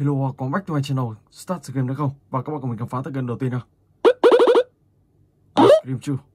Hello, có back to my channel. Start the game được không? Và các bạn cùng mình khám phá tựa game đầu tiên nào? Scream 2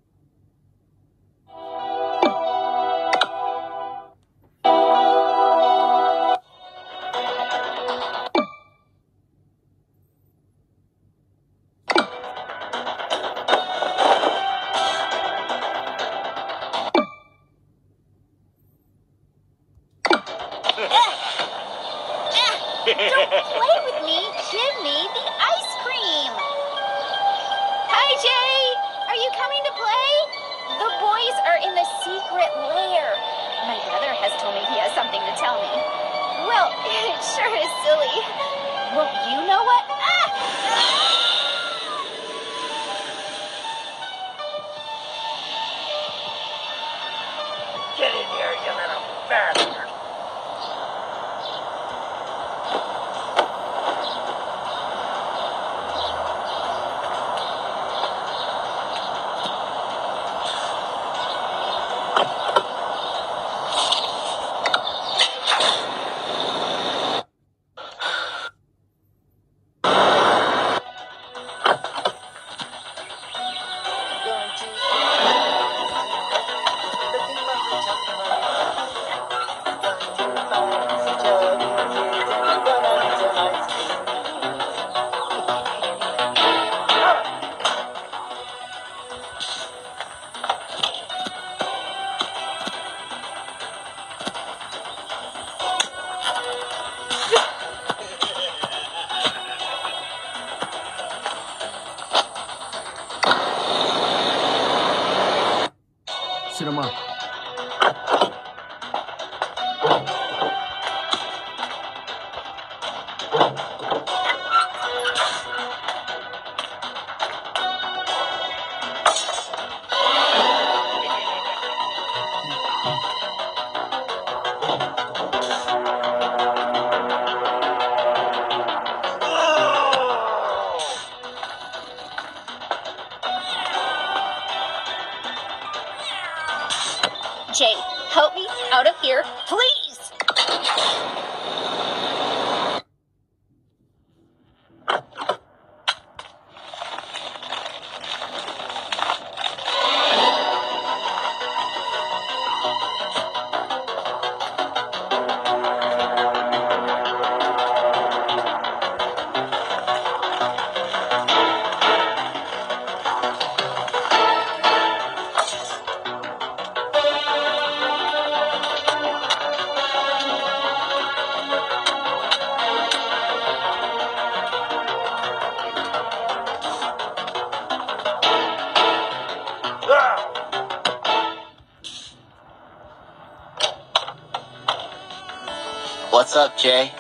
Jay?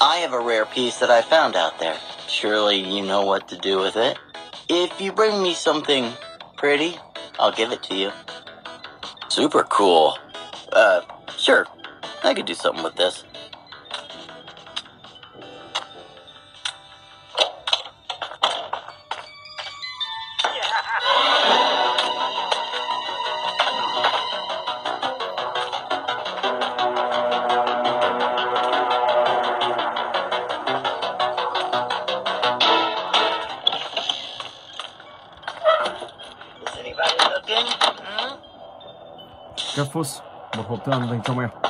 I have a rare piece that I found out there. Surely you know what to do with it. If you bring me something pretty, I'll give it to you. Super cool. Uh, sure. I could do something with this. vou Voltando então é.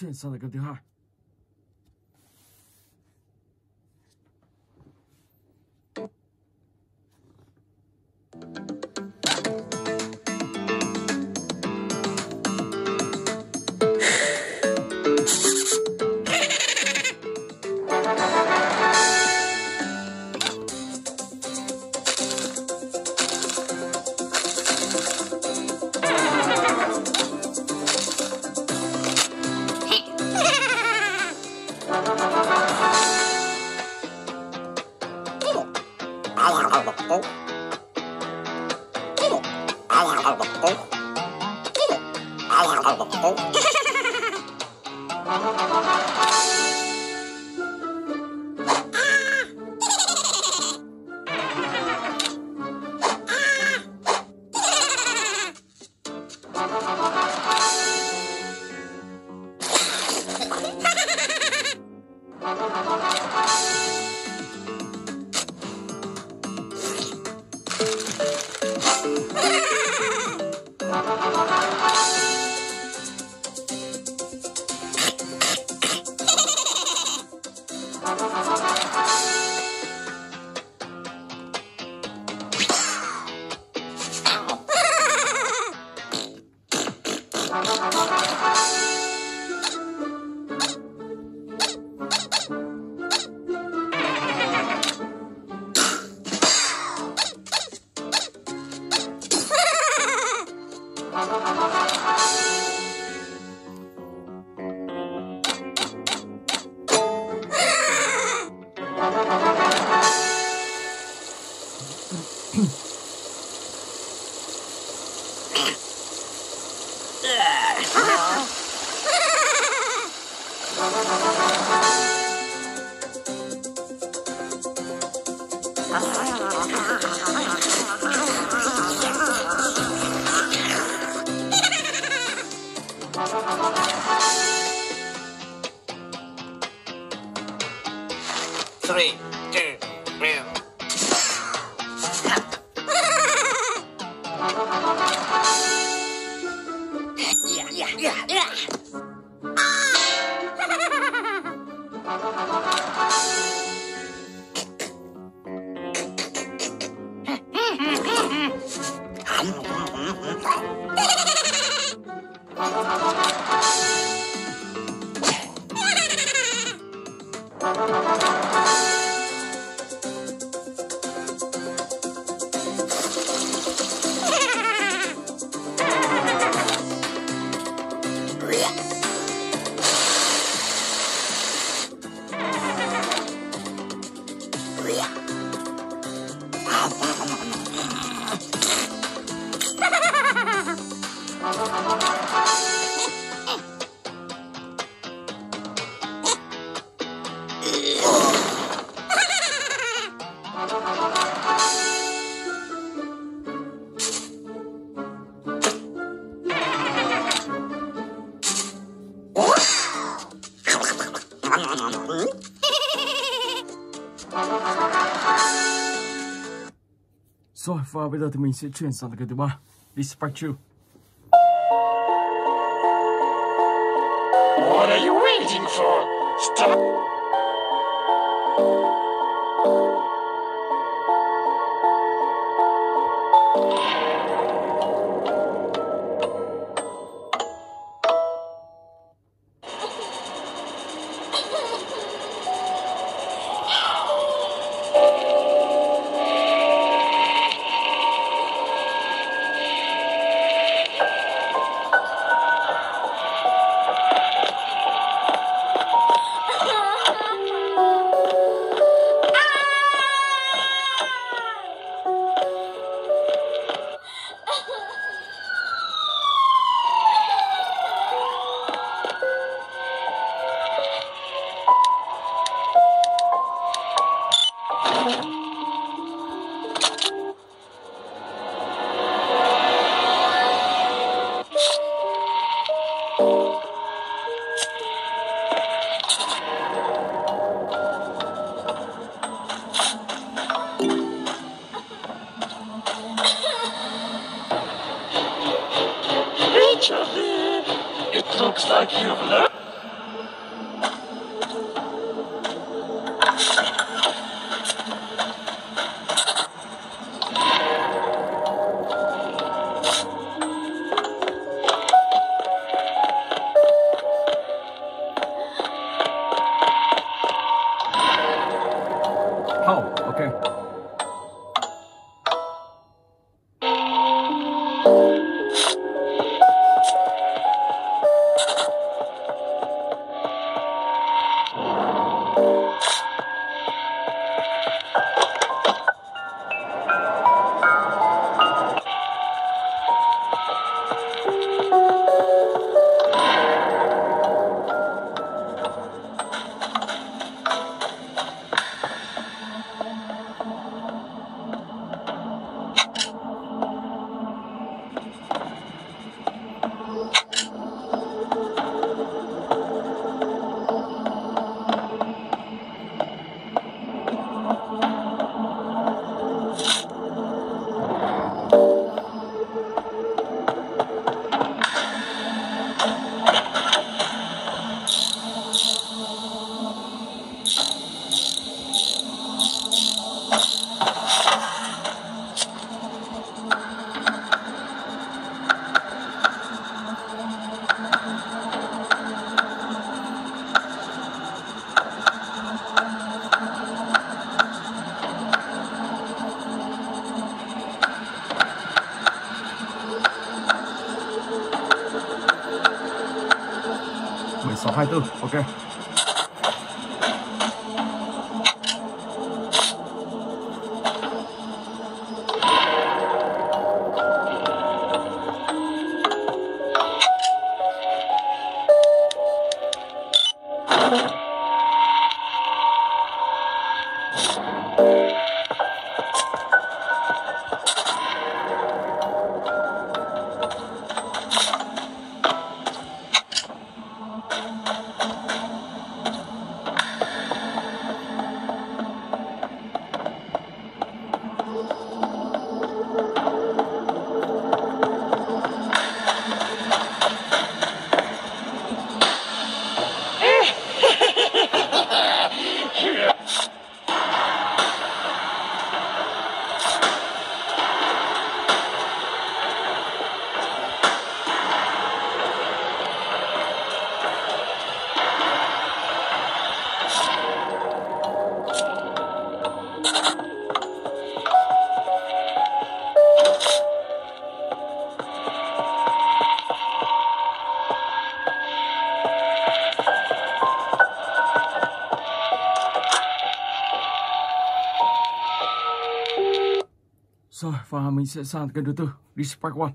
Thì mình sẽ chuyển sang lại Ha ha ha ha! Rồi và bây giờ thì mình sẽ chuyển sang cái thứ ba, Dispatch You. Sẽ sang kênh thứ tư Respect One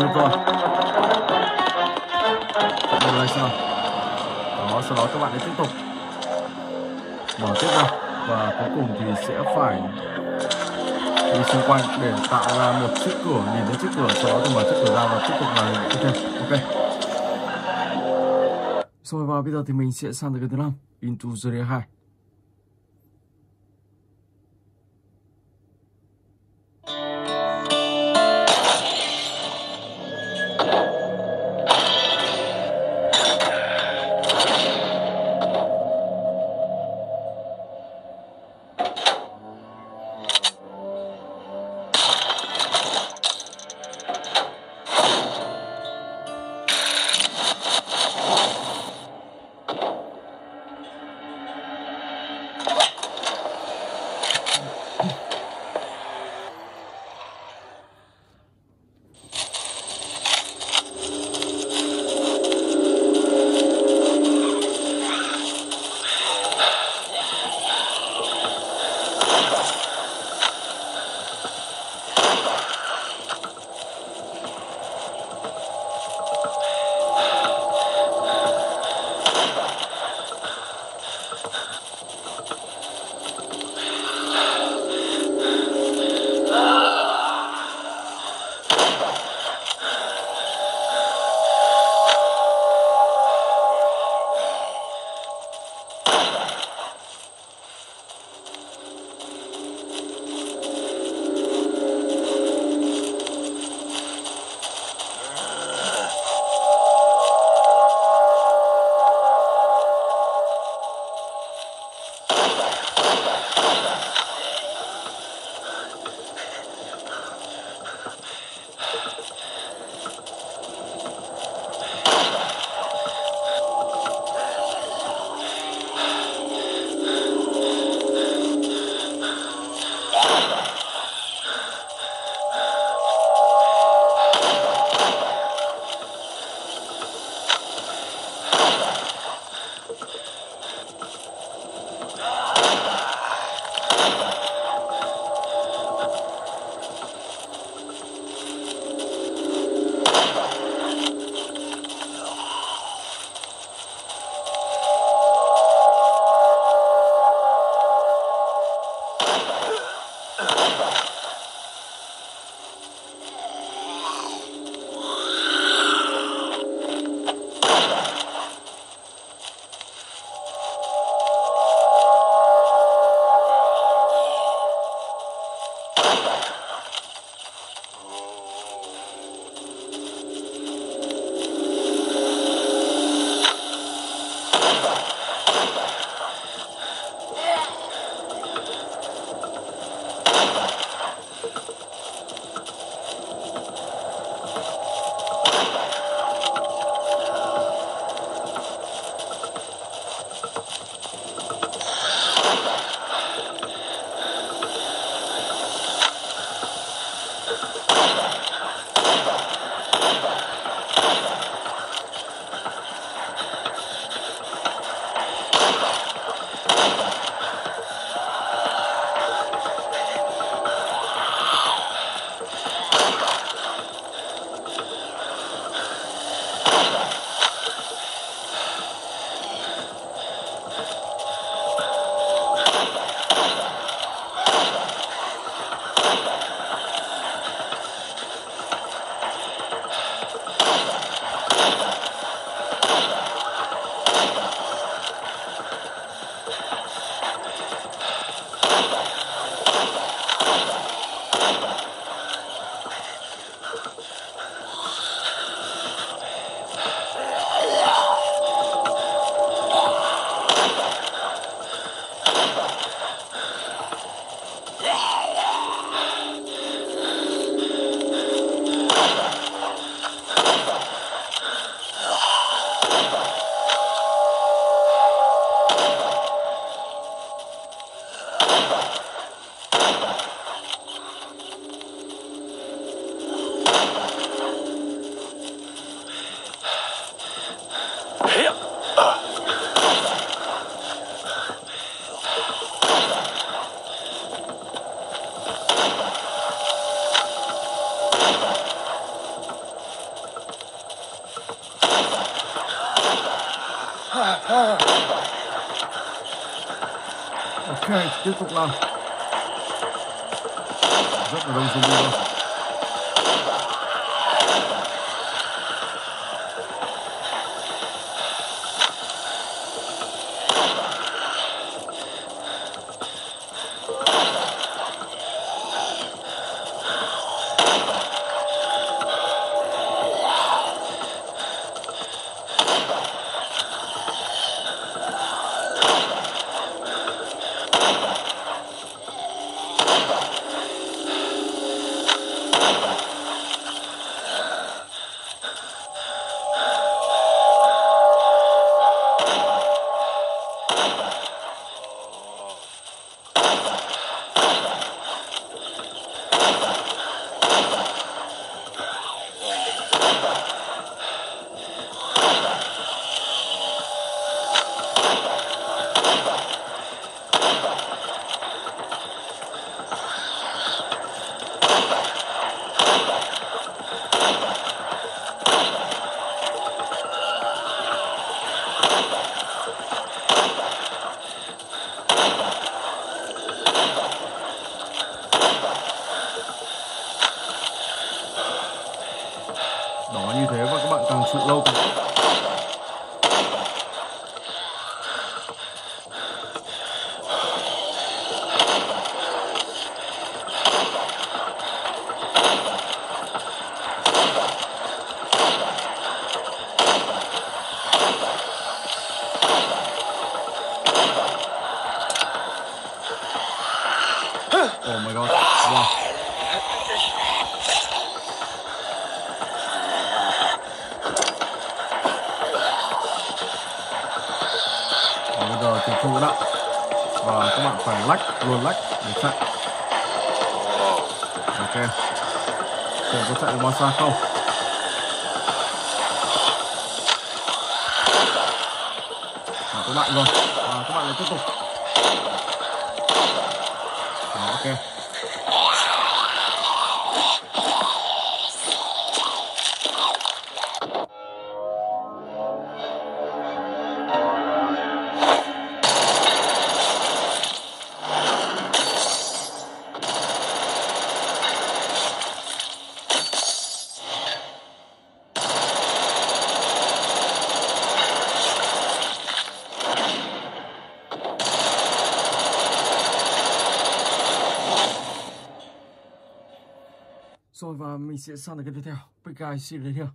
Được rồi Được Một xong Đó, sau đó các bạn ấy tiếp tục. Mở tiếp ra Và cuối cùng thì sẽ phải Đi xung quanh để tạo ra một chiếc cửa Nhìn thấy chiếc cửa, sau đó thì mở chiếc cửa ra và tiếp tục là ok, ok Rồi và bây giờ thì mình sẽ sang tới cái thứ năm. Into the 2 ok tiếp tục làm rất là đông zombie luôn 上头跟着跳，不该死的跳。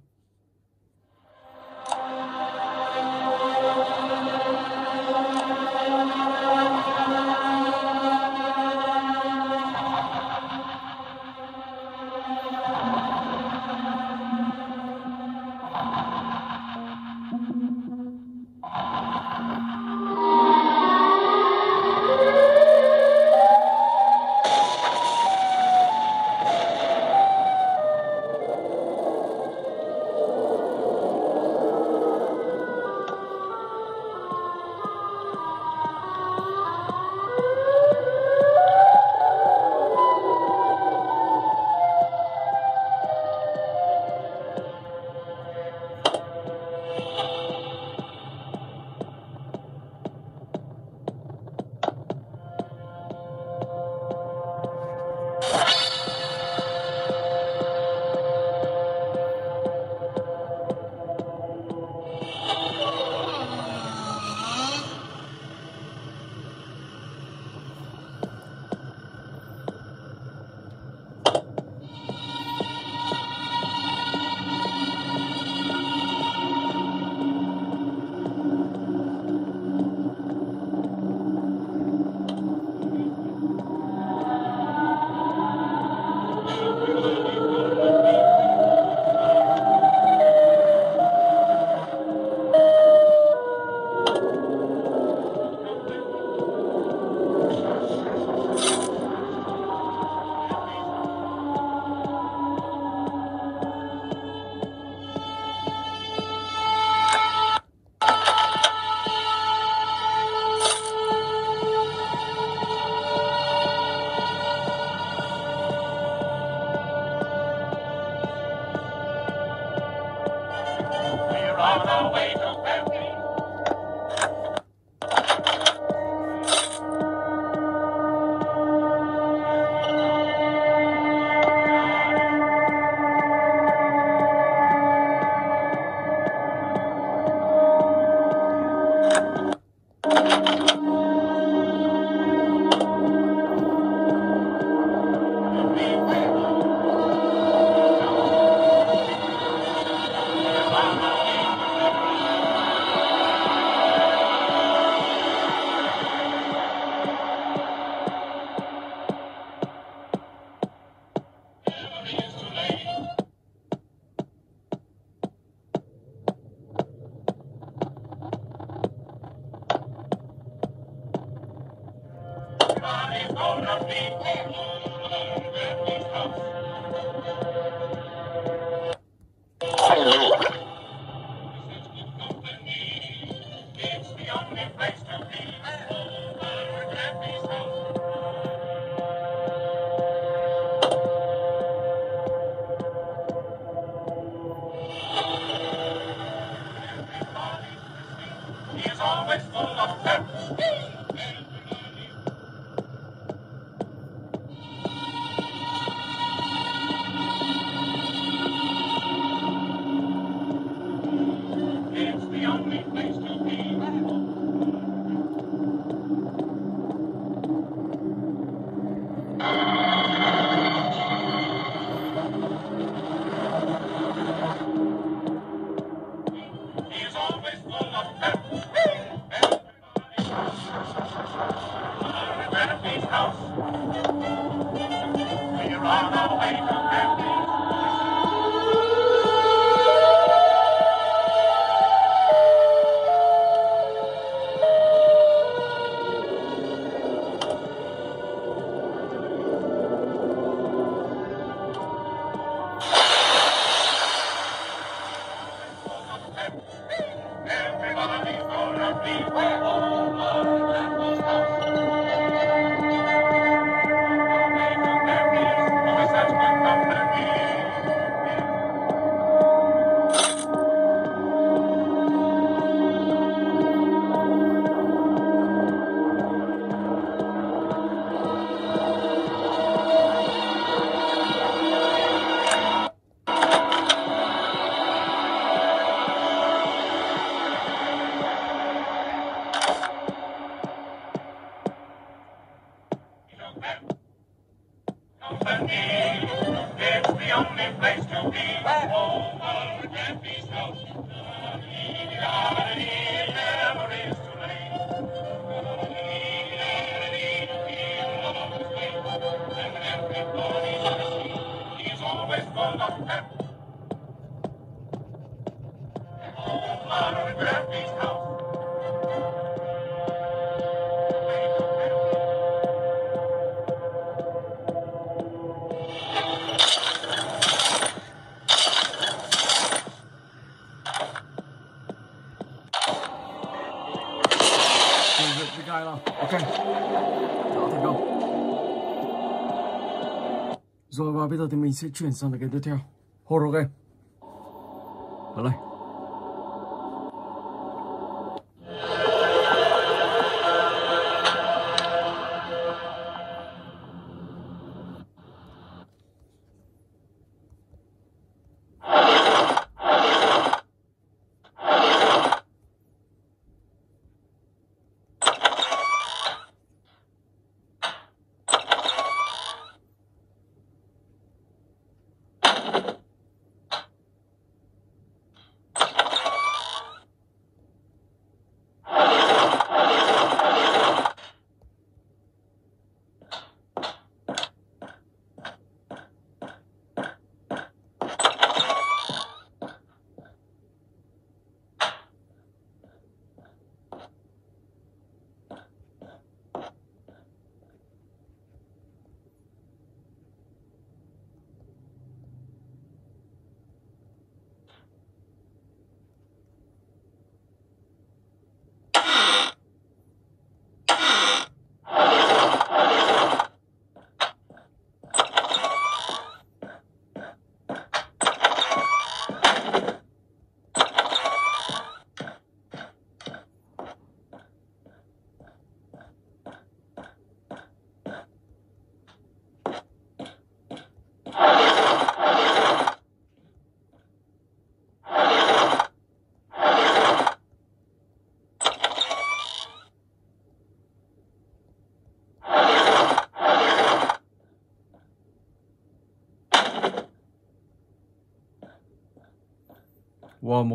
Mình sẽ chuyển sang cái tiếp theo. Horror game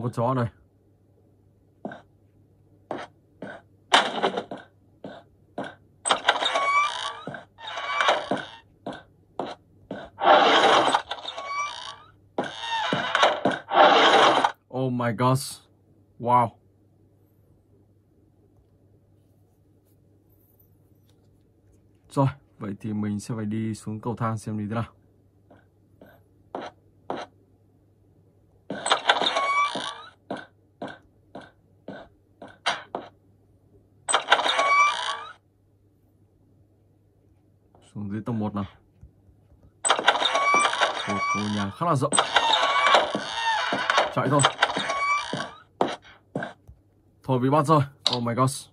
một con chó này. Oh my gosh. Wow. Rồi, vậy thì mình sẽ phải đi xuống cầu thang xem đi thế nào. Là rộng. Chạy thôi. Thôi bị bắt rồi. Oh my god.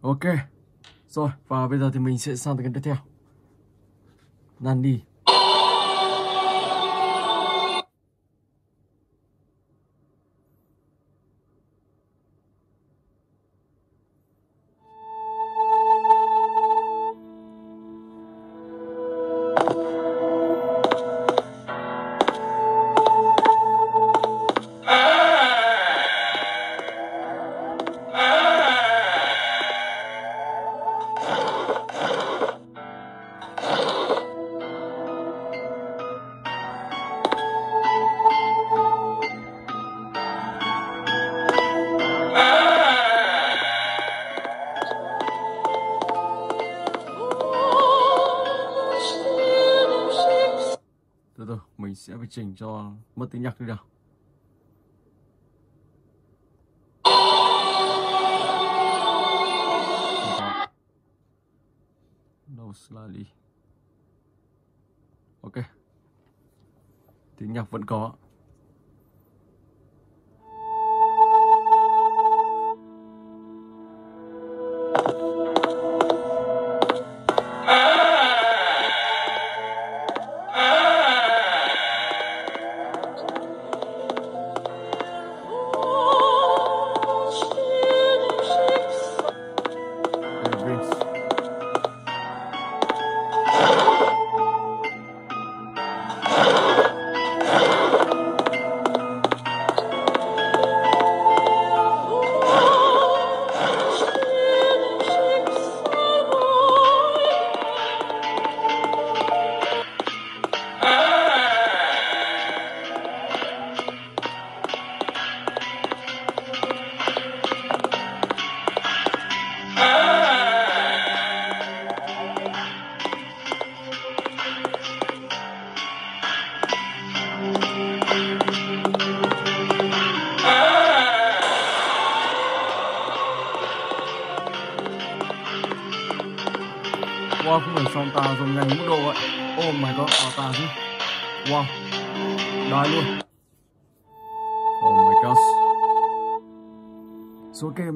Ok. Rồi, và bây giờ thì mình sẽ sang tới cái tiếp theo. Nani. đi.